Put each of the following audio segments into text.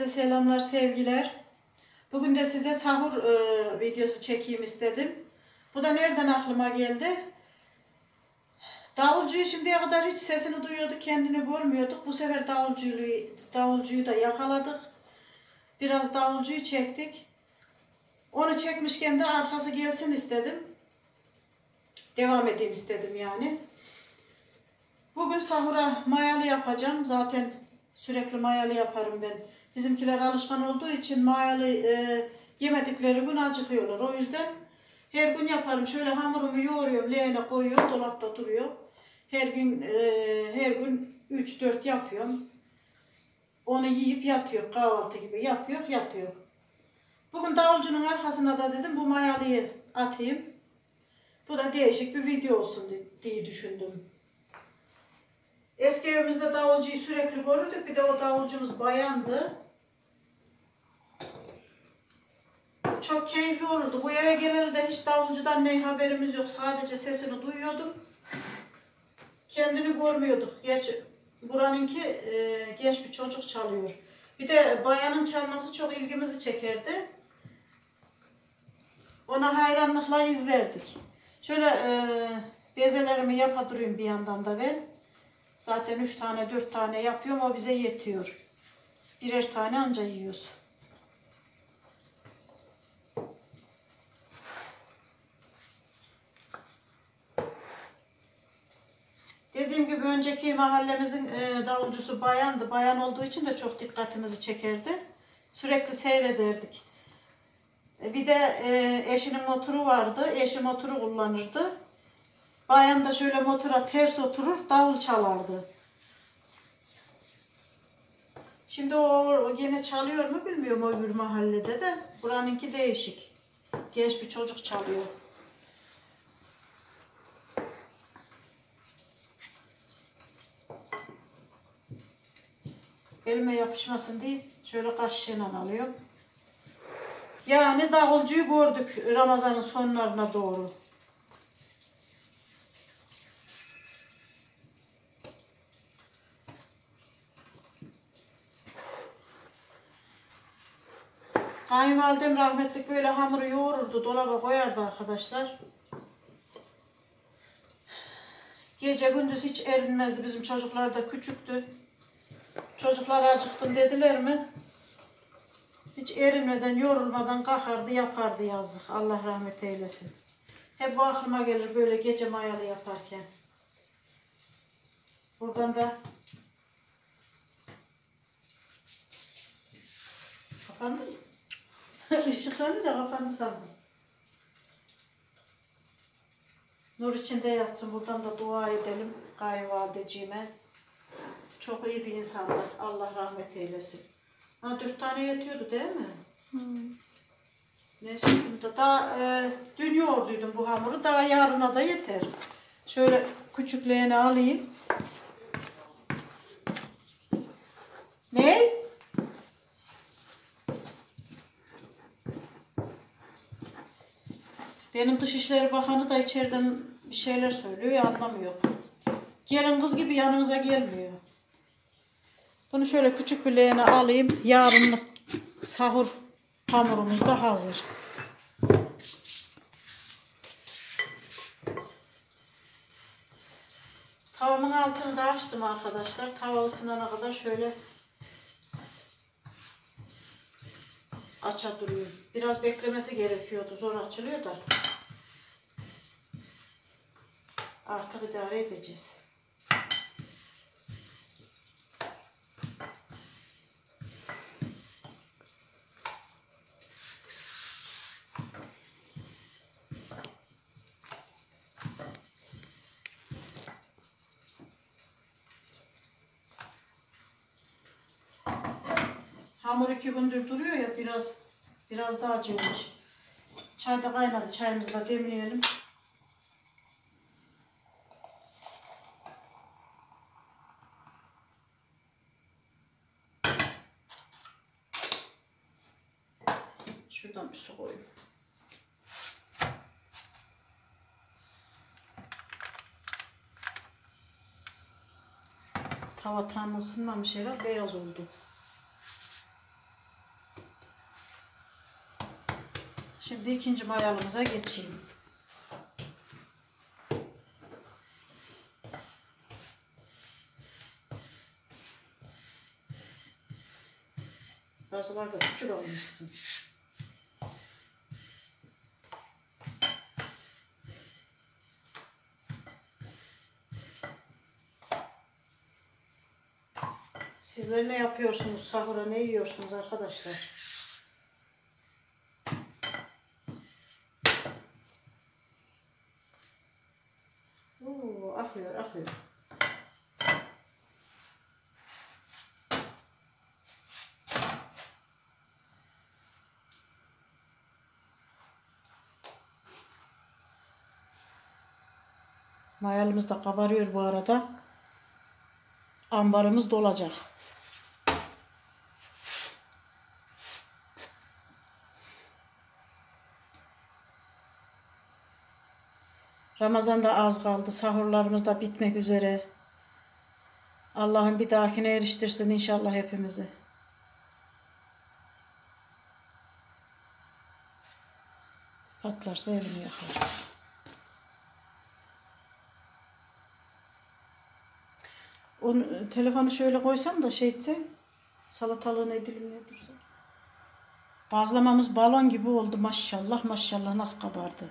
Herkese selamlar, sevgiler. Bugün de size sahur e, videosu çekeyim istedim. Bu da nereden aklıma geldi? Davulcuyu şimdiye kadar hiç sesini duyuyorduk, kendini görmüyorduk. Bu sefer davulcuyu, davulcuyu da yakaladık. Biraz davulcuyu çektik. Onu çekmişken de arkası gelsin istedim. Devam edeyim istedim yani. Bugün sahura mayalı yapacağım. Zaten sürekli mayalı yaparım ben. Bizimkiler alışkan olduğu için mayalı e, yemedikleri gün acıkıyorlar. O yüzden her gün yaparım. Şöyle hamurumu yoğuruyorum, leğene koyuyorum, dolapta duruyor. Her gün e, her gün 3-4 yapıyorum. Onu yiyip yatıyor. Kahvaltı gibi yapıyor, yatıyor. Bugün davulcunun arkasına da dedim bu mayalıyı atayım. Bu da değişik bir video olsun diye düşündüm. Eski evimizde davulcuyu sürekli görürdük. Bir de o davulcumuz bayandı. Çok keyifli olurdu. Bu eve geleli de hiç davulcudan ne haberimiz yok. Sadece sesini duyuyordum. Kendini görmüyorduk. Gerçi buranınki e, genç bir çocuk çalıyor. Bir de bayanın çalması çok ilgimizi çekerdi. Ona hayranlıkla izlerdik. Şöyle e, bezelerimi yapadırıyorum bir yandan da ben. Zaten üç tane dört tane yapıyorum o bize yetiyor. Birer tane anca yiyoruz. Dediğim gibi önceki mahallemizin e, davulcusu bayandı. Bayan olduğu için de çok dikkatimizi çekerdi. Sürekli seyrederdik. E, bir de e, eşinin motoru vardı. Eşi motoru kullanırdı. Bayan da şöyle motora ters oturur, davul çalardı. Şimdi o yine çalıyor mu bilmiyorum o bir mahallede de. Buranınki değişik. Genç bir çocuk çalıyor. Elime yapışmasın diye şöyle kaşığıyla alıyorum. Yani davulcuyu gördük Ramazan'ın sonlarına doğru. Kayınvalidem rahmetlik böyle hamuru yoğururdu, dolaba koyardı arkadaşlar. Gece gündüz hiç erinmezdi. Bizim çocuklar da küçüktü. Çocuklar acıktım dediler mi? Hiç erinmeden, yorulmadan kalkardı, yapardı yazık. Allah rahmet eylesin. Hep bu aklıma gelir böyle gece mayalı yaparken. Buradan da kapandı mı? Işık sönünce kapandı sandım. Nur içinde yatsın. Buradan da dua edelim kayınvalideciğime. Çok iyi bir insanlar. Allah rahmet eylesin. Ha dört tane yatıyordu değil mi? Hmm. Neyse şunu da daha e, dün yoğurduydum bu hamuru. Daha yarına da yeter. Şöyle küçüklerini alayım. Ne? Benim Dışişleri Bakanı da içeriden bir şeyler söylüyor ya anlamıyor. Gelin kız gibi yanımıza gelmiyor. Bunu şöyle küçük bir leğene alayım. Yarınlık sahur hamurumuz da hazır. Tavamın altını da açtım arkadaşlar. Tava ısınana kadar şöyle aça duruyor. Biraz beklemesi gerekiyordu. Zor açılıyor da. Artık idare edeceğiz. Hamur iki gündür duruyor ya biraz biraz daha acıymış. Çay da kaynadı. Çayımızı da demleyelim. Şuradan bir su koyayım. Tava tam ısınmamış herhalde beyaz oldu. Şimdi ikinci mayalımıza geçeyim. Bazıları da küçük olmuşsun. Sizler ne yapıyorsunuz? Sahura ne yiyorsunuz arkadaşlar? Mayalımız da kabarıyor bu arada. Ambarımız dolacak. Ramazan da az kaldı. Sahurlarımız da bitmek üzere. Allah'ın bir dahakine eriştirsin inşallah hepimizi. Patlarsa elimi yakar. Onu, telefonu şöyle koysam da şey etsem salatalığın edilimine dursa. Bazlamamız balon gibi oldu maşallah maşallah nasıl kabardı.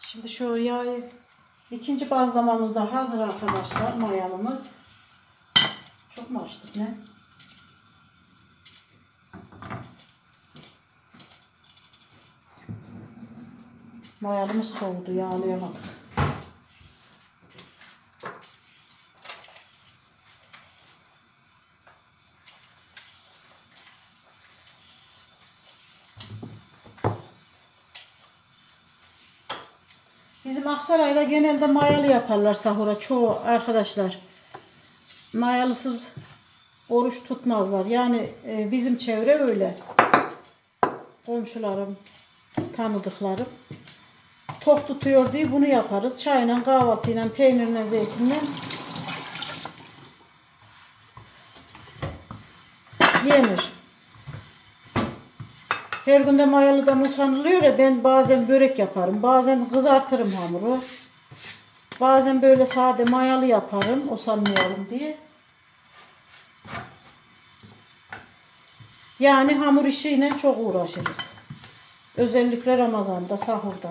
Şimdi şu yağı ikinci bazlamamız da hazır arkadaşlar mayalımız. Çok mu açtık ne? Mayalımız soğudu yağlayamadık. Bizim Aksaray'da genelde mayalı yaparlar sahura çoğu arkadaşlar. Mayalısız oruç tutmazlar. Yani e, bizim çevre öyle. Komşularım, tanıdıklarım. Tok tutuyor diye bunu yaparız. Çayla, kahvaltıyla, peynirle, zeytinle yenir. Her günde mayalıdan usanılıyor ya ben bazen börek yaparım. Bazen kızartırım hamuru. Bazen böyle sade mayalı yaparım usanmayalım diye. Yani hamur işiyle çok uğraşırız. Özellikle Ramazan'da, sahurda.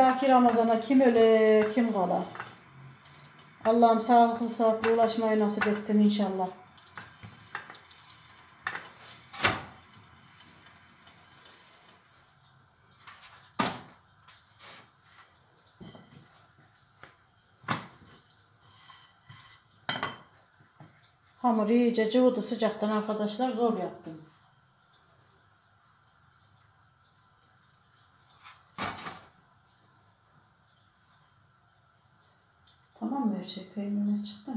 Dahaki Ramazan'a kim öle kim kala. Allah'ım sağlıklı sıhhatli ulaşmayı nasip etsin inşallah. Hamur iyice cıvıdı sıcaktan arkadaşlar zor yaptım. кенa чыкты.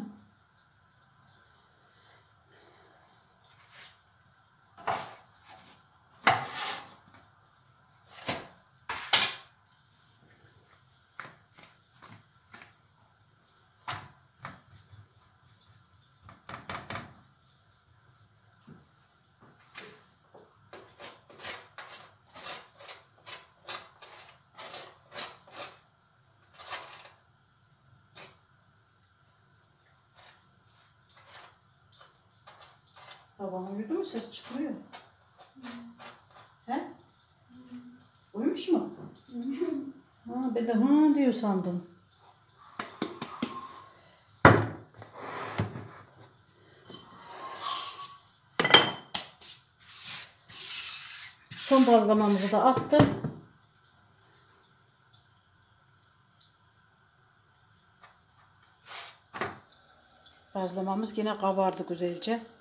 Baban uyudu mu ses çıkmıyor. He? Uyumuş mu? ha, ben de hı diyor sandım. Son bazlamamızı da attım. Bazlamamız yine kabardı güzelce.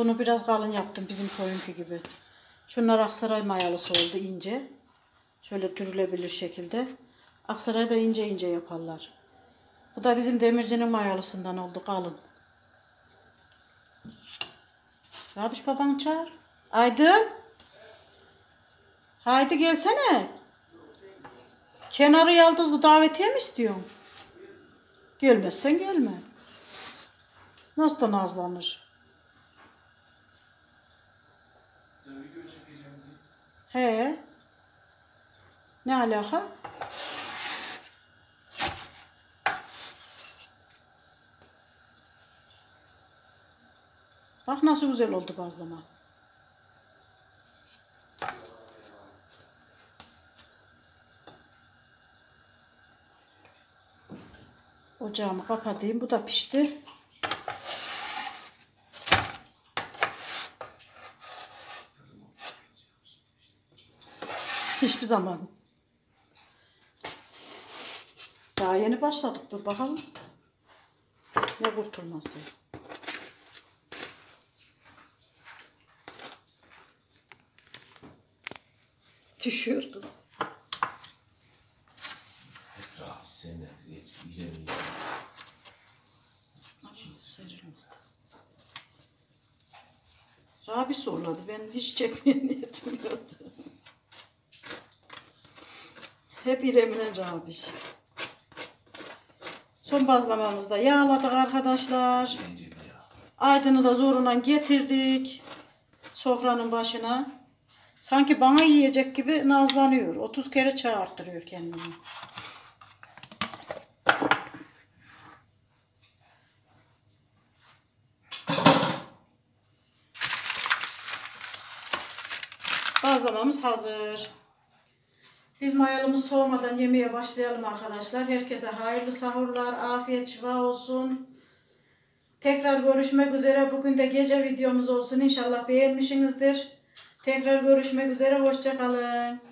Bunu biraz kalın yaptım bizim koyunki gibi. Şunlar Aksaray mayalısı oldu ince. Şöyle dürülebilir şekilde. Aksaray'da ince ince yaparlar. Bu da bizim demircinin mayalısından oldu kalın. Rabiş babanı çağır. Aydın. Haydi gelsene. Kenarı yaldızlı davetiye mi istiyorsun? Gelmezsen gelme. Nasıl da nazlanır? He. Ne alaka? Bak nasıl güzel oldu bazlama. Ocağımı kapatayım. Bu da pişti. Hiçbir zaman. Daha yeni başladık. Dur bakalım. Ne kurtulması. Düşüyor kızım. Rabi sorladı. Ben hiç çekmeye niyetim yoktu. Hep İrem'in Rabiş. Son bazlamamızda yağladık arkadaşlar. Aydın'ı da zoruna getirdik. Sofranın başına. Sanki bana yiyecek gibi nazlanıyor. 30 kere çağırttırıyor kendini. Bazlamamız hazır. Biz mayalımız soğumadan yemeye başlayalım arkadaşlar. Herkese hayırlı sahurlar, afiyet şifa olsun. Tekrar görüşmek üzere. Bugün de gece videomuz olsun. İnşallah beğenmişsinizdir. Tekrar görüşmek üzere. Hoşçakalın.